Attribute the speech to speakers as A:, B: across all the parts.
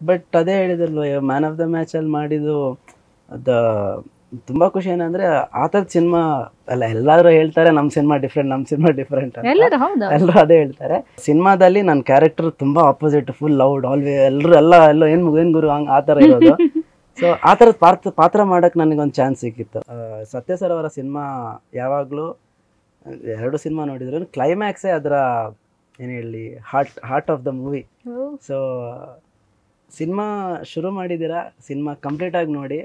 A: But ಅದೇ ಹೇಳಿದಲ್ವ man of the match ಅಲ್ಲಿ ಮಾಡಿದ್ದು ಅದ ತುಂಬಾ ಖುಷಿ ಏನಂದ್ರೆ ಆ ಥರದ ಸಿನಿಮಾ ಅಲ್ಲ ಎಲ್ಲರೂ ಹೇಳ್ತಾರೆ ನಮ್ಮ ಸಿನಿಮಾ ಡಿಫ್ರೆಂಟ್ ನಮ್ಮ ಸಿನಿಮಾ ಡಿಫ್ರೆಂಟ್ ಅಂತ.
B: ಎಲ್ಲರೂ
A: ಅದೇ ಹೇಳ್ತಾರೆ. ಸಿನಿಮಾದಲ್ಲಿ ನನ್ನ ಕ್ಯಾರೆಕ್ಟರ್ ತುಂಬಾ ಆಪೋಸಿಟ್ ಫುಲ್ ಲೌಡ್ ಆಲ್ವೇ ಎಲ್ಲರೂ ಎಲ್ಲ ಎಲ್ಲ ಏನ್ ಮಗು ಏನ್ ಗುರು ಹಂಗ ಆ ಥರ ಇರೋದು. ಸೊ ಆ ಥರದ ಪಾತ್ರ ಪಾತ್ರ ಮಾಡಕ್ ನನಗೊಂದು ಚಾನ್ಸ್ ಸಿಕ್ಕಿತ್ತು. ಸತ್ಯ ಸರ್ ಅವರ ಸಿನಿಮಾ ಯಾವಾಗಲೂ ಎರಡು ಸಿನಿಮಾ ನೋಡಿದ್ರು ಕ್ಲೈಮ್ಯಾಕ್ಸೇ ಅದರ ಏನು ಹೇಳಿ heart heart of the movie so cinema ಶುರು ಮಾಡಿದ್ದೀರಾ? ಸಿನಿಮಾ ಕಂಪ್ಲೀಟ್ ಆಗಿ ನೋಡಿ.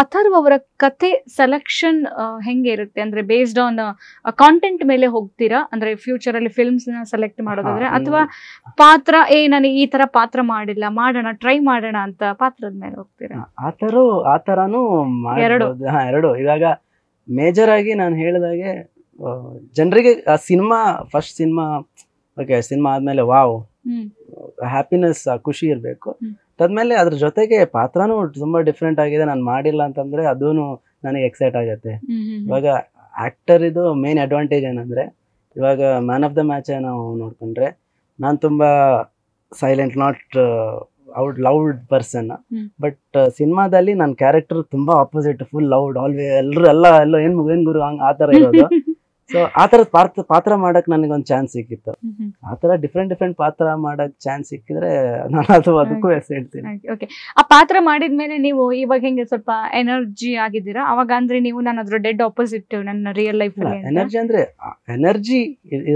B: ಅಥರ್ವ್ ಅವರ ಕತೆ ಸೆಲೆಕ್ಷನ್ ಹೆಂಗೆ ಇರುತ್ತೆ ಅಂದ್ರೆ ಬೇಸ್ಡ್ ಆನ್ ಕಾಂಟೆಂಟ್ ಮೇಲೆ ಹೋಗ್ತೀರಾ? ಅಂದ್ರೆ ಫ್ಯೂಚರ್ ಅಲ್ಲಿ ಫಿಲ್ಮ್ಸ್ನ ಸೆಲೆಕ್ಟ್ ಮಾಡೋದಾದ್ರೆ? ಅಥವಾ ಪಾತ್ರ ಏ ನಾನು ಈ ತರ ಪಾತ್ರ ಮಾಡಿಲ್ಲ ಮಾಡೋಣ ಟ್ರೈ ಮಾಡೋಣ ಅಂತ ಪಾತ್ರದ ಮೇಲೆ ಹೋಗ್ತೀರಾ?
A: ಆತರ ಆತರನು
B: ಎರಡು.
A: ಎರಡು. ಇವಾಗ ಮೇಜರ್ ಆಗಿ ನಾನು ಹೇಳಿದಾಗೆ ಜನರಿಗೆ ಆ cinema first cinema okay cinema ಆದ್ಮೇಲೆ ವಾವ್ ಹ್ಯಾಪಿನೆಸ್ ಖುಷಿ ಇರಬೇಕು.
B: ತದ್ಮೇಲೆ
A: ಅದಾದ್ಮೇಲೆ ಅದ್ರ ಜೊತೆಗೆ ಪಾತ್ರನೂ ತುಂಬಾ ಡಿಫ್ರೆಂಟ್ ಆಗಿದೆ. ನಾನು ಮಾಡಿಲ್ಲ ಅಂತಂದ್ರೆ ಅದೂ ನನಗೆ ಎಕ್ಸೈಟ್ ಆಗುತ್ತೆ. ಇವಾಗ ಆಕ್ಟರ್ ಇದು ಮೇನ್ ಅಡ್ವಾಂಟೇಜ್ ಏನಂದ್ರೆ ಇವಾಗ ಮ್ಯಾನ್ ಆಫ್ ದ ಮ್ಯಾಚ್ ನಾವು ನೋಡ್ಕೊಂಡ್ರೆ ನಾನು ತುಂಬಾ silent not out loud person. But ಸಿನಿಮಾದಲ್ಲಿ ನನ್ನ ಕ್ಯಾರೆಕ್ಟರ್ ತುಂಬಾ ಆಪೋಸಿಟ್ ಫುಲ್ ಲೌಡ್ ಆಲ್ವೇ ಎಲ್ಲರೂ ಎಲ್ಲ ಎಲ್ಲ ಏನ್ ಏನ್ ಗುರು ಹಂಗ ಆ ಥರ ಇರೋದು. ಸೊ ಆ ಥರದ ಪಾತ್ರ ಪಾತ್ರ ಮಾಡಕ್ ನನಗೊಂದು ಚಾನ್ಸ್ ಸಿಕ್ಕಿತ್ತು. ಆ ಥರ ಡಿಫ್ರೆಂಟ್ ಡಿಫ್ರೆಂಟ್ ಪಾತ್ರ ಮಾಡಕ್ ಚಾನ್ಸ್ ಸಿಕ್ಕಿದ್ರೆ ನಾನು ಅದು ಅದಕ್ಕೂ ಎಸ್ ಹೇಳ್ತೀನಿ
B: okay. ಆ ಪಾತ್ರ ಮಾಡಿದ್ಮೇಲೆ ನೀವು ಇವಾಗ ಹೆಂಗೆ ಸ್ವಲ್ಪ ಎನರ್ಜಿ ಆಗಿದ್ದೀರಾ ಅವಾಗ ಅಂದ್ರೆ ನೀವು ನಾನು ಅದ್ರ ಡೆಡ್ ಆಪೋಸಿಟ್ ನನ್ನ ರಿಯಲ್ ಲೈಫ್ ಅಲ್ಲಿ
A: ಎನರ್ಜಿ ಅಂದ್ರೆ ಎನರ್ಜಿ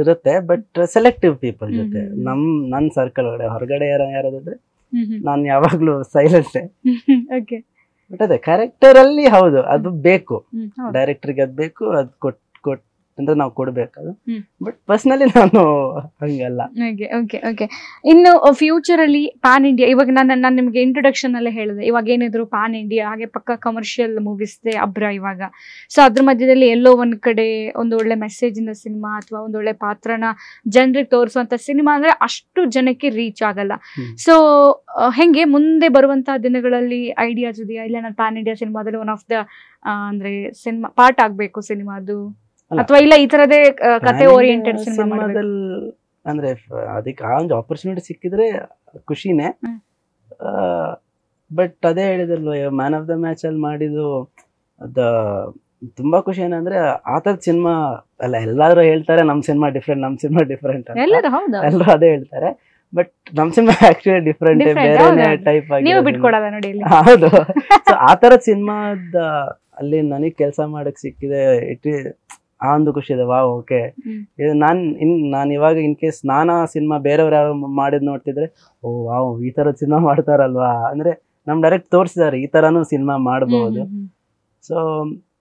A: ಇರುತ್ತೆ ಬಟ್ ಸೆಲೆಕ್ಟಿವ್ ಪೀಪಲ್ ಜೊತೆ. ನಮ್ ನನ್ನ ಸರ್ಕಲ್ ಒಳಗಡೆ ಹೊರಗಡೆ ಯಾರ ಯಾರಾದ್ರೆ. ನಾನು ಯಾವಾಗ್ಲೂ ಸೈಲೆಂಟ್
B: ಓಕೆ
A: ಬಟ್ ಅದೇ ಕ್ಯಾರೆಕ್ಟರ್ ಅಲ್ಲಿ ಹೌದು ಅದು ಬೇಕು. ಡೈರೆಕ್ಟರ್ಗೆ ಅದ್ ಬೇಕು ಅದ್ ಕೊಟ್ ಅಂದ್ರೆ ನಾವು ಕೊಡ್ಬೇಕು ಬಟ್ ಪರ್ಸನಲಿ ನಾನು ಹಂಗಲ್ಲ.
B: ಓಕೆ ಓಕೆ ಓಕೆ ಇನ್ನು ಫ್ಯೂಚರ್ ಅಲ್ಲಿ ಪ್ಯಾನ್ ಇಂಡಿಯಾ ಇವಾಗ ನಾನು ನಾನು ನಿಮಗೆ ಇಂಟ್ರೊಡಕ್ಷನ್ ಅಲ್ಲೇ ಹೇಳಿದೆ. ಇವಾಗ ಏನಿದ್ರು ಪ್ಯಾನ್ ಇಂಡಿಯಾ ಹಾಗೆ ಪಕ್ಕ ಕಮರ್ಷಿಯಲ್ ಮೂವೀಸ್ ಅಬ್ರ ಇವಾಗ. ಸೊ ಅದ್ರ ಮಧ್ಯದಲ್ಲಿ ಎಲ್ಲೋ ಒಂದ್ ಕಡೆ ಒಂದು ಒಳ್ಳೆ ಮೆಸೇಜ್ ಇಂದ ಸಿನಿಮಾ ಅಥವಾ ಒಂದು ಒಳ್ಳೆ ಪಾತ್ರನ ಜನರಿಗೆ ತೋರಿಸುವಂತ ಸಿನಿಮಾ ಅಂದ್ರೆ ಅಷ್ಟು ಜನಕ್ಕೆ ರೀಚ್ ಆಗಲ್ಲ. ಸೊ ಹೆಂಗೆ ಮುಂದೆ ಬರುವಂತಹ ದಿನಗಳಲ್ಲಿ ಐಡಿಯಾಸ್ ಇದೆಯಾ? ಇಲ್ಲ ನಾನು ಪ್ಯಾನ್ ಇಂಡಿಯಾ ಸಿನಿಮಾದಲ್ಲಿ ಒನ್ ಆಫ್ ದ ಅಂದ್ರೆ ಸಿನಿಮಾ ಪಾರ್ಟ್ ಆಗ್ಬೇಕು ಸಿನಿಮಾದು. ಅಥವಾ ಇಲ್ಲ ಈ ತರದೇ ಕತೆ ಓರಿಯೆಂಟೆಡ್
A: ಸಿನಿಮಾದಲ್ಲಿ ಅಂದ್ರೆ ಅದಕ್ಕೆ ಆ ಒಂದು ಆಪರ್ಚುನಿಟಿ ಸಿಕ್ಕಿದ್ರೆ ಖುಷಿನೇ. ಬಟ್ ಅದೇ ಹೇಳಿದಲ್ವ ಮ್ಯಾನ್ ಆಫ್ ದ ಮ್ಯಾಚ್ ಅಲ್ಲಿ ಮಾಡಿದ್ದು ಅದ ತುಂಬಾ ಖುಷಿ ಏನಂದ್ರೆ ಆ ತರದ ಸಿನಿಮಾ ಅಲ್ಲ ಎಲ್ಲಾದ್ರೂ ಹೇಳ್ತಾರೆ ನಮ್ ಸಿನಿಮಾ ಡಿಫ್ರೆಂಟ್ ನಮ್ ಸಿನಿಮಾ ಡಿಫ್ರೆಂಟ್
B: ಎಲ್ಲರೂ
A: ಅದೇ ಹೇಳ್ತಾರೆ. ಬಟ್ ನಮ್ ಸಿನಿಮಾ ಆಕ್ಚುಲಿ ಡಿಫ್ರೆಂಟ್ ಬೇರೆ? ಟೈಪ್ ಆಗಿ ಹೌದು. ಸೊ ಆ ತರದ ಸಿನಿಮಾದ ಅಲ್ಲಿ ನನಗೆ ಕೆಲಸ ಮಾಡಕ್ ಸಿಕ್ಕಿದೆ. ಇಟ್ ಆ ಒಂದು ಖುಷಿ ಇದೆ. ವಾ ಓಕೆ. ಇದು ನಾನ್ ಇನ್ ನಾನು ಇವಾಗ ಇನ್ ಕೇಸ್ ನಾನು ಸಿನಿಮಾ ಬೇರೆಯವ್ರು ಯಾರು ಮಾಡಿದ್ ನೋಡ್ತಿದ್ರೆ ಓ ವಾವ್ ಈ ತರ ಸಿನಿಮಾ ಮಾಡ್ತಾರಲ್ವಾ? ಅಂದ್ರೆ ನಮ್ ಡೈರೆಕ್ಟ್ ತೋರಿಸಿದಾರೆ ಈ ತರಾನು ಸಿನಿಮಾ ಮಾಡಬಹುದು ಸೊ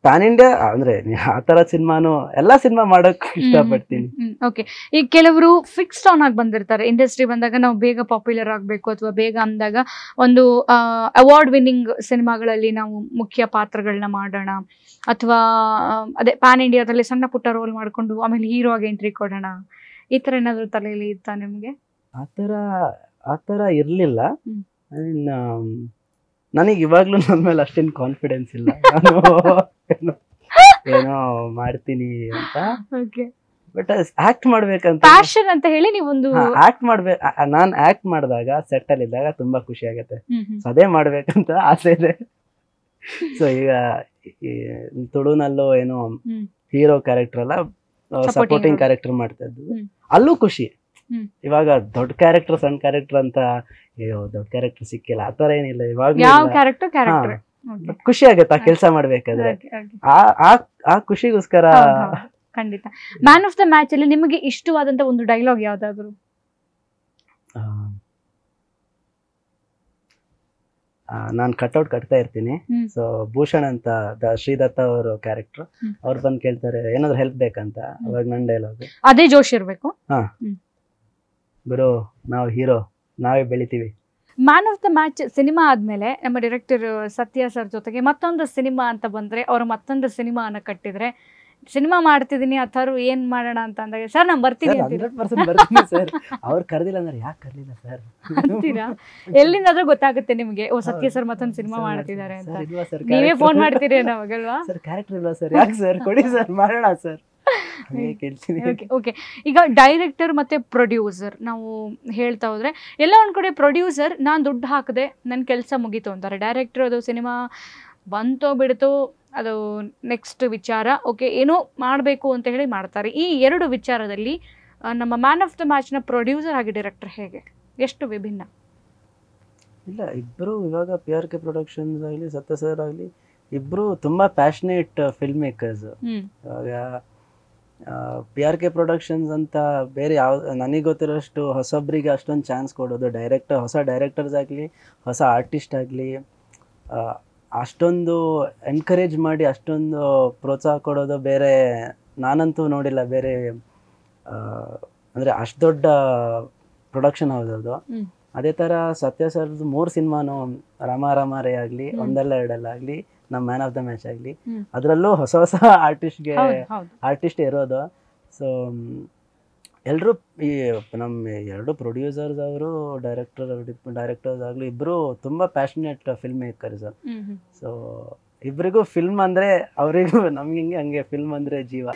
A: ಪ್ಯಾನ್ ಇಂಡಿಯಾ ಅಂದ್ರೆ ಆ ತರ ಸಿನಿಮಾನು ಎಲ್ಲಾ ಸಿನಿಮಾ ಮಾಡಕ್ ಇಷ್ಟಪಡ್ತೀನಿ.
B: ಓಕೆ ಈಗ ಕೆಲವರು ಫಿಕ್ಸ್ಡ್ ಆನ್ ಆಗಿ ಬಂದಿರ್ತಾರೆ. ಇಂಡಸ್ಟ್ರಿ ಬಂದಾಗ ನಾವು ಬೇಗ ಪಾಪ್ಯುಲರ್ ಆಗಬೇಕು ಅಥವಾ ಬೇಗ ಅಂದಾಗ ಒಂದು ಅವಾರ್ಡ್ ವಿನ್ನಿಂಗ್ ಸಿನಿಮಾಗಳಲ್ಲಿ ನಾವು ಮುಖ್ಯ ಪಾತ್ರಗಳನ್ನ ಮಾಡೋಣ. ಅಥವಾ ಅದೇ ಪ್ಯಾನ್ ಇಂಡಿಯಾದಲ್ಲಿ ಸಣ್ಣ ಪುಟ್ಟ ರೋಲ್ ಮಾಡ್ಕೊಂಡು ಆಮೇಲೆ ಹೀರೋ ಆಗಿ ಎಂಟ್ರಿ ಕೊಡೋಣ. ಈ ತರ ಏನಾದರೂ ತಲೆಯಲ್ಲಿ ಇತ್ತಾ ನಿಮ್ಗೆ?
A: ಆ ಥರ ಆ ಥರ ಇರಲಿಲ್ಲ.
B: ಹ್ಮ್.
A: ನನಗೆ ಇವಾಗ್ಲೂ ನನ್ನ ಮೇಲೆ ಅಷ್ಟೇನು ಕಾನ್ಫಿಡೆನ್ಸ್ ಇಲ್ಲ. ನಾನು ಏನೋ ಮಾಡ್ತೀನಿ ಅಂತ.
B: ಓಕೆ
A: ಬಟ್ ಆಕ್ಟ್ ಮಾಡ್ಬೇಕಂತ
B: ಪ್ಯಾಷನ್ ಅಂತ ಹೇಳಿ ನೀವೊಂದು
A: ಆಕ್ಟ್ ಮಾಡ್ಬೇಕು ನಾನು ಆಕ್ಟ್ ಮಾಡಿದಾಗ ಸೆಟ್ ಅಲ್ಲಿ ಇದ್ದಾಗ ತುಂಬಾ ಖುಷಿ ಆಗುತ್ತೆ. ಸೊ ಅದೇ ಮಾಡ್ಬೇಕಂತ ಆಸೆ ಇದೆ. ಸೊ ಈಗ ತುಳುನಲ್ಲೂ ಏನೋ ಹೀರೋ ಕ್ಯಾರೆಕ್ಟರ್ ಅಲ್ಲ ಸಪೋರ್ಟಿಂಗ್. ಕ್ಯಾರೆಕ್ಟರ್ ಮಾಡ್ತಾ ಇದ್ದು. ಅಲ್ಲೂ ಖುಷಿ. ಇವಾಗ ದೊಡ್ಡ ಕ್ಯಾರೆಕ್ಟರ್ ಸಣ್ಣ ಕ್ಯಾರೆಕ್ಟರ್ ಅಂತ ಅಯ್ಯೋ ದೊಡ್ಡ ಕ್ಯಾರೆಕ್ಟರ್ ಸಿಕ್ಕಿಲ್ಲ ಆತರ ಏನಿಲ್ಲ ಇವಾಗ ಖುಷಿ ಆಗತ್ತೆ ಆ ಕೆಲಸ ಮಾಡ್ಬೇಕಾದ್ರೆ. ಆ ಆ ಆ ಖುಷಿಗೋಸ್ಕರ
B: ಖಂಡಿತ. ಮ್ಯಾನ್ ಆಫ್ ದ ಮ್ಯಾಚ್ ಅಲ್ಲಿ ನಿಮಗೆ ಇಷ್ಟವಾದಂತ ಒಂದು ಡೈಲಾಗ್ ಯಾವ್ದಾದ್ರು?
A: ನಾನು ಕಟ್ಔಟ್ ಕಟ್ತಾ ಇರ್ತೀನಿ. ಸೊ ಭೂಷಣ್ ಅಂತ ದ- ಶ್ರೀದತ್ತ ಅವರು ಕ್ಯಾರೆಕ್ಟರ್ ಅವ್ರು ಬಂದು ಕೇಳ್ತಾರೆ ಏನಾದ್ರು ಹೆಲ್ಪ್ ಬೇಕಂತ ಅವಾಗ ನನ್ನ ಡೈಲಾಗ್
B: ಅದೇ ಜೋಶ್ ಇರ್ಬೇಕು?
A: ಗುರು ನಾವು ಹೀರೋ ನಾವೇ ಬೆಳಿತೀವಿ.
B: Man of the match cinema ಆದ್ಮೇಲೆ ನಮ್ಮ ಡೈರೆಕ್ಟರ್ ಸತ್ಯ ಸರ್ ಜೊತೆಗೆ ಮತ್ತೊಂದು ಸಿನಿಮಾ ಅಂತ ಬಂದ್ರೆ ಅವರು ಮತ್ತೊಂದು ಸಿನಿಮಾನ ಕಟ್ಟಿದ್ರೆ ಸಿನಿಮಾ ಮಾಡ್ತಿದೀನಿ ಅಥವಾ ಏನ್ ಮಾಡೋಣ ಅಂತ ಅಂದಾಗ ಸರ್ ನಾನು ಬರ್ತೀನಿ
A: ಹಂಡ್ರೆಡ್ ಪರ್ಸೆಂಟ್ ಬರ್ತೀನಿ ಸರ್. ಅವ್ರು ಕರೆದಿಲ್ಲ ಅಂದ್ರೆ ಯಾಕೆ ಕರೆದಿಲ್ಲ ಸರ್?
B: ಅಂತೀರಾ? ಎಲ್ಲಿಂದಾದ್ರೂ ಗೊತ್ತಾಗುತ್ತೆ ನಿಮ್ಗೆ ಓ ಸತ್ಯ ಸರ್ ಮತ್ತೊಂದು ಸಿನಿಮಾ ಮಾಡ್ತಿದ್ದಾರೆ ಅಂತ. ನೀವೇ ಫೋನ್ ಮಾಡ್ತೀರಿ ಅವಾಗಲ್ವಾ
A: ಸರ್ ಕ್ಯಾರೆಕ್ಟರ್ ಇಲ್ಲ ಸರ್? ಯಾಕೆ ಸರ್? ಕೊಡಿ ಸರ್ ಮಾಡೋಣ ಸರ್.
B: ಓಕೆ ಓಕೆ ಈಗ ಡೈರೆಕ್ಟರ್ ಮತ್ತೆ ಪ್ರೊಡ್ಯೂಸರ್ ನಾವು ಹೇಳ್ತಾ ಹೋದ್ರೆ ಎಲ್ಲ ಒಂದ್ ಕಡೆ ಪ್ರೊಡ್ಯೂಸರ್ ನಾನು ದುಡ್ಡು ಹಾಕದೆ ನನ್ನ ಕೆಲಸ ಮುಗೀತು ಅಂತಾರೆ. ಡೈರೆಕ್ಟರ್ ಅದು ಸಿನಿಮಾ ಬಂತೋ ಬಿಡ್ತೋ ಅದು ನೆಕ್ಸ್ಟ್ ವಿಚಾರ. ಓಕೆ ಏನೋ ಮಾಡಬೇಕು ಅಂತ ಹೇಳಿ ಮಾಡ್ತಾರೆ. ಈ ಎರಡು ವಿಚಾರದಲ್ಲಿ ನಮ್ಮ ಮ್ಯಾನ್ ಆಫ್ ದ ಮ್ಯಾಚ್ನ ಪ್ರೊಡ್ಯೂಸರ್ ಆಗಿ ಡೈರೆಕ್ಟರ್ ಹೇಗೆ? ಎಷ್ಟು ವಿಭಿನ್ನ?
A: ಇಲ್ಲ ಇಬ್ಬರು ಇವಾಗ ಪಿ ಆರ್ ಕೆ ಪ್ರೊಡಕ್ಷನ್ಸ್ ಆಗಲಿ ಸತ್ಯ ಸರ್ ಆಗಲಿ ಇಬ್ಬರು ತುಂಬ ಪ್ಯಾಷನೇಟ್ ಫಿಲ್ಮ್ ಮೇಕರ್ಸ್ ಇವಾಗ ಪಿ ಆರ್ ಕೆ ಪ್ರೊಡಕ್ಷನ್ಸ್ ಅಂತ ಬೇರೆ ಯಾವ ನನಗೆ ಗೊತ್ತಿರೋಷ್ಟು ಹೊಸೊಬ್ಬರಿಗೆ ಅಷ್ಟೊಂದು ಚಾನ್ಸ್ ಕೊಡೋದು. ಡೈರೆಕ್ಟರ್ ಹೊಸ ಡೈರೆಕ್ಟರ್ಸ್ ಆಗಲಿ ಹೊಸ ಆರ್ಟಿಸ್ಟ್ ಆಗಲಿ ಅಷ್ಟೊಂದು ಎನ್ಕರೇಜ್ ಮಾಡಿ ಅಷ್ಟೊಂದು ಪ್ರೋತ್ಸಾಹ ಕೊಡೋದು ಬೇರೆ ನಾನಂತೂ ನೋಡಿಲ್ಲ. ಬೇರೆ ಅಂದರೆ ಅಷ್ಟು ದೊಡ್ಡ ಪ್ರೊಡಕ್ಷನ್ ಹೌದು ಅದು. ಅದೇ ಥರ ಸತ್ಯ ಸರ್ದು ಮೂರು ಸಿನಿಮಾನು ರಾಮ ರಾಮ ರೇ ಆಗಲಿ ಒಂದಲ್ಲ ಎರಡಲ್ಲ ಆಗಲಿ ನಮ್ಮ ಮ್ಯಾನ್ ಆಫ್ ದ ಮ್ಯಾಚ್ ಆಗಲಿ. ಅದರಲ್ಲೂ ಹೊಸ ಹೊಸ ಆರ್ಟಿಸ್ಟ್ಗೆ ಆರ್ಟಿಸ್ಟ್ ಇರೋದು. ಸೊ ಎಲ್ಲರೂ ಈ ನಮ್ಮ ಎರಡು ಪ್ರೊಡ್ಯೂಸರ್ಸ್ ಅವರು ಡೈರೆಕ್ಟರ್ ಡೈರೆಕ್ಟರ್ಸ್ ಆಗಲಿ ಇಬ್ಬರು ತುಂಬ ಪ್ಯಾಷನೇಟ್ ಫಿಲ್ಮ್ ಮೇಕರ್ಸ್ ಸೊ ಇಬ್ಬರಿಗೂ ಫಿಲ್ಮ್ ಅಂದರೆ ಅವರಿಗೂ ನಮ್ಗೆ ಹಿಂಗೆ ಹಂಗೆ ಫಿಲ್ಮ್ ಅಂದರೆ ಜೀವ.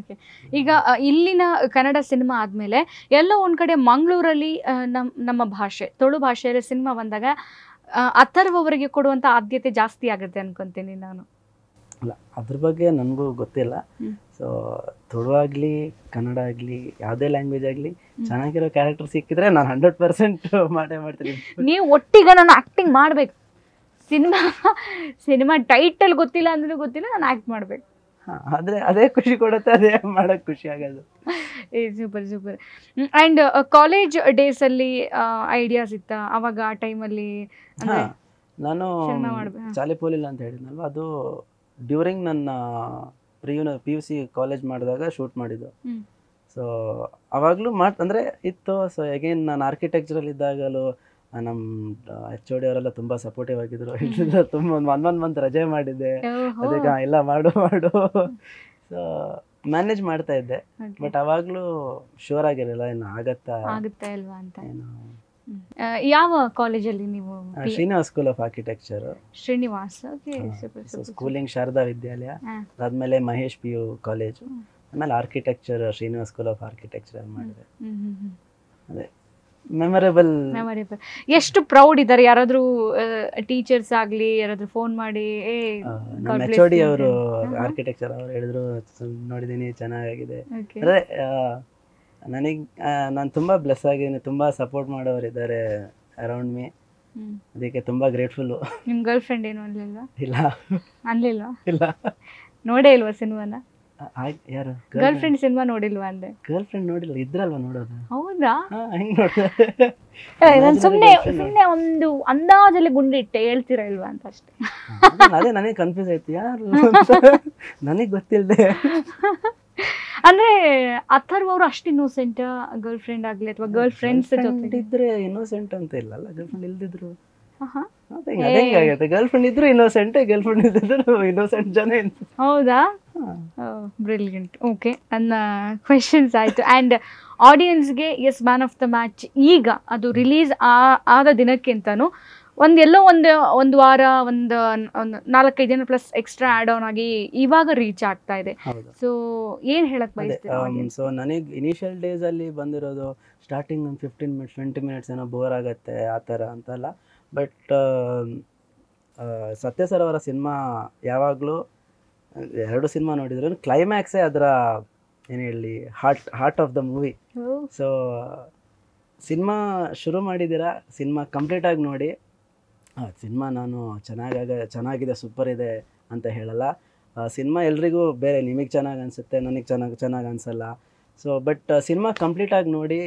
B: ಓಕೆ. ಈಗ ಇಲ್ಲಿನ ಕನ್ನಡ ಸಿನಿಮಾ ಆದಮೇಲೆ ಎಲ್ಲೋ ಒಂದು ಕಡೆ ಮಂಗಳೂರಲ್ಲಿ ನಮ್ಮ ನಮ್ಮ ಭಾಷೆ ತುಳು ಭಾಷೆಯಲ್ಲಿ ಸಿನಿಮಾ ಬಂದಾಗ ಅಥರ್ವ ಅವರಿಗೆ ಕೊಡುವಂಥ ಆದ್ಯತೆ ಜಾಸ್ತಿ ಆಗುತ್ತೆ ಅನ್ಕೊಂತೀನಿ ನಾನು.
A: ಅಲ್ಲ ಅದ್ರ ಬಗ್ಗೆ ನನಗೂ ಗೊತ್ತಿಲ್ಲ. ಸೊ ತುಳು ಆಗಲಿ ಕನ್ನಡ ಆಗಲಿ ಯಾವುದೇ ಲ್ಯಾಂಗ್ವೇಜ್ ಆಗಲಿ ಚೆನ್ನಾಗಿರೋ ಕ್ಯಾರೆಕ್ಟರ್ ಸಿಕ್ಕಿದ್ರೆ ನಾನು ಹಂಡ್ರೆಡ್ ಪರ್ಸೆಂಟ್ ಮಾಡೇ ಮಾಡ್ತೀನಿ.
B: ನೀವು ಒಟ್ಟಿಗೆ ನಾನು ಆ್ಯಕ್ಟಿಂಗ್ ಮಾಡಬೇಕು. ಸಿನಿಮಾ ಸಿನಿಮಾ ಟೈಟಲ್ ಗೊತ್ತಿಲ್ಲ ಅಂದ್ರೂ ಗೊತ್ತಿಲ್ಲ ನಾನು ಆ್ಯಕ್ಟ್ ಮಾಡಬೇಕು.
A: ಆದ್ರೆ ಅದೇ ಖುಷಿ ಕೊಡುತ್ತೆ ಅದೇ ಮಾಡಕ್ ಖುಷಿ ಆಗೋದು.
B: ಏ ಸೂಪರ್ ಸೂಪರ್ ಆ್ಯಂಡ್ ಕಾಲೇಜ್ ಡೇಸಲ್ಲಿ ಐಡಿಯಾಸ್ ಇತ್ತ? ಅವಾಗ ಆ ಟೈಮಲ್ಲಿ
A: ನಾನು ಚಾಲಿಪೋಲಿಲ್ಲ ಅಂತ ಹೇಳಿದ್ನಲ್ವ? ಅದು ಡ್ಯೂರಿಂಗ್ ನನ್ನ pre P U C college ಮಾಡಿದಾಗ ಶೂಟ್ ಮಾಡಿದ್ದು. ಸೊ ಅವಾಗಲೂ ಅಂದರೆ ಇತ್ತು. ಸೊ ಅಗೇನ್ ನಾನು ಆರ್ಕಿಟೆಕ್ಚರಲ್ ಇದ್ದಾಗಲೂ ನಮ್ಮ ಎಚ್ ಓ ಡಿ ಅವರೆಲ್ಲ ತುಂಬಾ ಸಪೋರ್ಟಿವ್ ಆಗಿದ್ರು. ತುಂಬ ಒನ್ ಒನ್ ಮಂತ್ ರಜೆ ಮಾಡಿದ್ದೆ. ಅದಕ್ಕೆ "ಹಾ, ಇಲ್ಲ ಮಾಡು ಮಾಡು. ಸೊ ಮ್ಯಾನೇಜ್ ಮಾಡ್ತಾ ಇದ್ದೆ. ಬಟ್ ಅವಾಗ್ಲೂ ಶೋರ್ ಆಗಿರಲಿಲ್ಲ ಏನು ಆಗತ್ತಾ
B: ಆಗುತ್ತೆ ಅಲ್ವಾ ಅಂತ. ಯಾವ ಕಾಲೇಜಲ್ಲಿ ನೀವು
A: Srinivas school of architecture
B: Srinivas
A: schooling Sharada Vidyalaya. ಅದಾದ್ಮೇಲೆ ಮಹೇಶ್ ಪಿ ಯು ಕಾಲೇಜು ಆಮೇಲೆ architecture Srinivas school of architecture ಮಾಡಿದೆ. ಅದೇ. ಮೆಮೊರೇಬಲ್
B: ಮೆಮೊರೇಬಲ್ ಎಷ್ಟು ಪ್ರೌಡ್ ಇದ್ದಾರೆ? ಯಾರಾದ್ರೂ ಟೀಚರ್ಸ್ ಆಗ್ಲಿ ಯಾರಾದ್ರೂ ಫೋನ್ ಮಾಡಿ ಏ ಮೆಚೋಡಿ
A: ಅವರು ಆರ್ಕಿಟೆಕ್ಚರ್ ಅವರು ಹೇಳಿದ್ರು ನೋಡಿದೀನಿ ಚೆನ್ನಾಗಿದೆ ಅಂದ್ರೆ ನನಗೆ ನಾನು ತುಂಬ ಬ್ಲೆಸ್ ಆಗಿದ್ದೀನಿ ತುಂಬ ಸಪೋರ್ಟ್ ಮಾಡೋರು ಇದ್ದಾರೆ ಅರೌಂಡ್ ಮೀ. ಅದಕ್ಕೆ ತುಂಬ ಗ್ರೇಟ್ಫುಲ್ಲು
B: ನಿಮ್ ಗರ್ಲ್ ಫ್ರೆಂಡ್ ಏನು ಅನ್ಲಿಲ್ವಾ?
A: ಇಲ್ಲ.
B: ಅನ್ಲಿಲ್ವಾ?
A: ಇಲ್ಲ.
B: ನೋಡೇ ಇಲ್ವಾ ಸಿನಿಮಾನ?
A: ಯಾರು?
B: ಗರ್ಲ್ ಫ್ರೆಂಡ್ ಸಿನಿಮಾ ನೋಡಿಲ್ವಾ ಅಂದೆ?
A: ಗರ್ಲ್ ಫ್ರೆಂಡ್ ನೋಡಿಲ್ಲ ಇದ್ರಲ್ವಾ ನೋಡೋದು?
B: ಹೌದಾ? ನಾನು
A: ಸುಮ್ಮನೆ
B: ಸುಮ್ನೆ ಒಂದು ಅಂದಾಜಲ್ಲಿ ಗುಂಡಿಟ್ಟೆ ಹೇಳ್ತೀರಾ ಇಲ್ವಾ ಅಂತ ಅಷ್ಟೇ.
A: ಅದೇ- ನನಗೆ ಕನ್ಫ್ಯೂಸ್ ಆಯ್ತು ಯಾರು ನನಗೆ ಗೊತ್ತಿಲ್ಲದೆ
B: ಅಂದ್ರೆ ಅಥರ್ವ ಅವರು ಅಷ್ಟು ಇನ್ನೋಸೆಂಟ್ ಗರ್ಲ್ ಫ್ರೆಂಡ್ ಆಗ್ಲಿ ಅಥವಾ ಗರ್ಲ್ ಫ್ರೆಂಡ್ಸ್ ಜೊತೆ
A: ಇದ್ರೆ ಇನ್ನೋಸೆಂಟ್ ಅಂತ ಇಲ್ಲಲ್ಲ ಗರ್ಲ್ ಫ್ರೆಂಡ್ ಇಲ್ದಿದ್ರು. ಗರ್ಲ್ ಫ್ರೆಂಡ್ ಇದ್ರು ಇನ್ನೋಸೆಂಟ್ ಗರ್ಲ್ ಫ್ರೆಂಡ್ ಇದ್ದಿದ್ರು ಇನ್ನೋಸೆಂಟ್ ಜನ.
B: ಹೌದಾ. ಬ್ರಿಲಿಯಂಟ್ ಓಕೆ ನನ್ನ ಕ್ವೆಶನ್ಸ್ ಆಯಿತು. ಆ್ಯಂಡ್ ಆಡಿಯನ್ಸ್ಗೆ ಎಸ್ ಮ್ಯಾನ್ ಆಫ್ ದ ಮ್ಯಾಚ್ ಈಗ ಅದು ರಿಲೀಸ್ ಆದ ದಿನಕ್ಕಿಂತನೂ ಒಂದು ಎಲ್ಲೋ ಒಂದು ಒಂದು ವಾರ ಒಂದು ಒಂದು ನಾಲ್ಕೈದು ದಿನ ಪ್ಲಸ್ ಎಕ್ಸ್ಟ್ರಾ ಆ್ಯಡ್ ಆನ್ ಆಗಿ ಇವಾಗ ರೀಚ್ ಆಗ್ತಾ ಇದೆ. ಸೊ ಏನ್ ಹೇಳಕ್?
A: ಸೊ ನನಗೆ ಇನಿಷಿಯಲ್ ಡೇಸ್ ಅಲ್ಲಿ ಬಂದಿರೋದು ಸ್ಟಾರ್ಟಿಂಗ್ ಒಂದು ಫಿಫ್ಟೀನ್ ಮಿನಿಟ್ಸ್ ಟ್ವೆಂಟಿ ಮಿನಿಟ್ಸ್ ಏನೋ ಬೋರ್ ಆಗುತ್ತೆ ಆ ಥರ ಅಂತಲ್ಲ. ಬಟ್ ಸತ್ಯ ಸರ್ ಅವರ ಸಿನಿಮಾ ಯಾವಾಗಲೂ ಎರಡು ಸಿನಿಮಾ ನೋಡಿದ್ರು ಕ್ಲೈಮ್ಯಾಕ್ಸೇ ಅದರ ಏನು ಹೇಳಿ heart heart of the movie so cinema ಶುರು ಮಾಡಿದ್ದೀರಾ? ಸಿನಿಮಾ ಕಂಪ್ಲೀಟಾಗಿ ನೋಡಿ. ಸಿನಿಮಾ ನಾನು ಚೆನ್ನಾಗಾಗ ಚೆನ್ನಾಗಿದೆ ಸೂಪರ್ ಇದೆ ಅಂತ ಹೇಳಲ್ಲ. ಸಿನಿಮಾ ಎಲ್ರಿಗೂ ಬೇರೆ ನಿಮಗೆ ಚೆನ್ನಾಗಿ ಅನಿಸುತ್ತೆ ನನಗೆ ಚೆನ್ನಾಗಿ ಚೆನ್ನಾಗಿ ಅನಿಸಲ್ಲ. ಸೊ ಬಟ್ ಸಿನಿಮಾ ಕಂಪ್ಲೀಟಾಗಿ ನೋಡಿ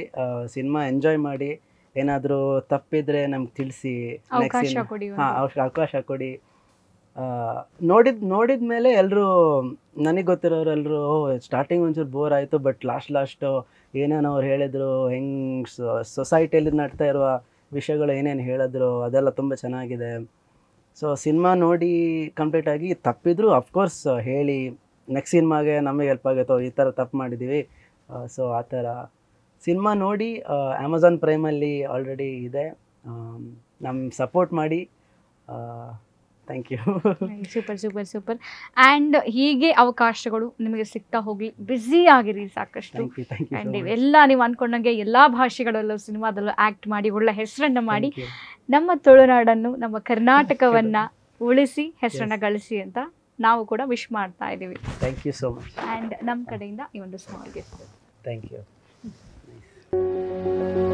A: ಸಿನಿಮಾ ಎಂಜಾಯ್ ಮಾಡಿ ಏನಾದರೂ ತಪ್ಪಿದ್ರೆ ನಮ್ಗೆ ತಿಳಿಸಿ
B: ಅವಕಾಶ ಕೊಡಿ ಒಂದು.
A: ಹಾಂ ಅವಕಾಶ ಕೊಡಿ. ನೋಡಿದ ನೋಡಿದ ಮೇಲೆ ಎಲ್ಲರೂ ನನಗೆ ಗೊತ್ತಿರೋರು ಎಲ್ಲರೂ ಸ್ಟಾರ್ಟಿಂಗ್ ಒಂಚೂರು ಬೋರ್ ಆಯಿತು ಬಟ್ ಲಾಸ್ಟ್ ಲಾಸ್ಟು ಏನೇನು ಅವ್ರು ಹೇಳಿದ್ರು ಹೆಂಗೆ ಸೊಸೈಟಿಯಲ್ಲಿ ನಡ್ತಾ ಇರುವ ವಿಷಯಗಳು ಏನೇನು ಹೇಳಿದ್ರು ಅದೆಲ್ಲ ತುಂಬ ಚೆನ್ನಾಗಿದೆ. ಸೊ ಸಿನಿಮಾ ನೋಡಿ ಕಂಪ್ಲೀಟ್ ಆಗಿ ತಪ್ಪಿದ್ರು ಅಫ್ಕೋರ್ಸ್ ಹೇಳಿ ನೆಕ್ಸ್ಟ್ ಸಿನಿಮಾಗೆ ನಮಗೆ ಹೆಲ್ಪ್ ಆಗುತ್ತೋ ಈ ಥರ ತಪ್ಪು ಮಾಡಿದ್ದೀವಿ ಸೊ ಆ ಥರ ಸಿನಿಮಾ ನೋಡಿ ಅಮೆಝಾನ್ ಪ್ರೈಮಲ್ಲಿ ಆಲ್ರೆಡಿ ಇದೆ. ನಮ್ಮ ಸಪೋರ್ಟ್ ಮಾಡಿ. Thank you
B: super super super and ಹೀಗೆ ಅವಕಾಶಗಳು ನಿಮಗೆ ಸಿಗ್ತಾ ಹೋಗ್ಲಿ. ಬ್ಯುಸಿ ಆಗಿರಿ ಸಾಕಷ್ಟು. ಆ್ಯಂಡ್ ಇವೆಲ್ಲ ನೀವು ಅನ್ಕೊಂಡಂಗೆ ಎಲ್ಲ ಭಾಷೆಗಳಲ್ಲೂ ಸಿನಿಮಾದಲ್ಲೂ ಆ್ಯಕ್ಟ್ ಮಾಡಿ ಒಳ್ಳೆ ಹೆಸರನ್ನ ಮಾಡಿ ನಮ್ಮ ತುಳುನಾಡನ್ನು ನಮ್ಮ ಕರ್ನಾಟಕವನ್ನ ಉಳಿಸಿ ಹೆಸರನ್ನ ಗಳಿಸಿ ಅಂತ ನಾವು ಕೂಡ ವಿಶ್ ಮಾಡ್ತಾ ಇದ್ದೀವಿ
A: thank you so much
B: and ನಮ್ಮ ಕಡೆಯಿಂದ ಈ ಒಂದು small gift
A: thank you Thank you.